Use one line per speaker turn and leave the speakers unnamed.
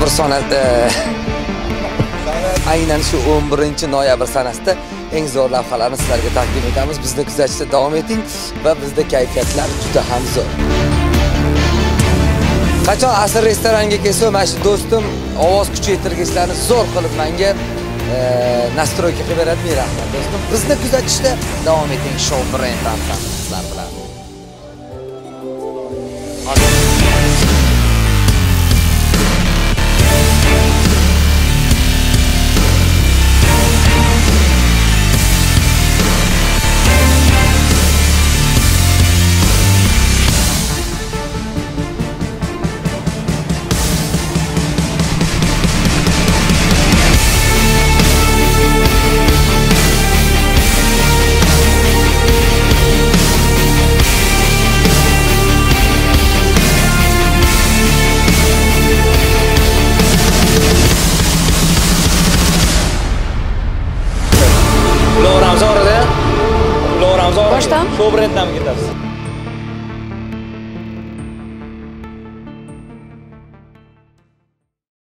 noyabr sanada aynan shu 11 noyabr sanasida eng zo'r lavhalarni sizlarga taqdim etamiz. Bizni kuzatishda davom eting va bizda kayfiyatlar juda ham zo'r. Qachon asr restoraniga kelsa mana shu do'stim ovoz kuchaytirgichlarni zo'r qilib menga e, nastroyka qilib beradi ming rahmat do'stim. Bizni kuzatishda davom eting show brend sizlar bilan. Bozorga.
Boshdan?
Sho'breddan ketasiz.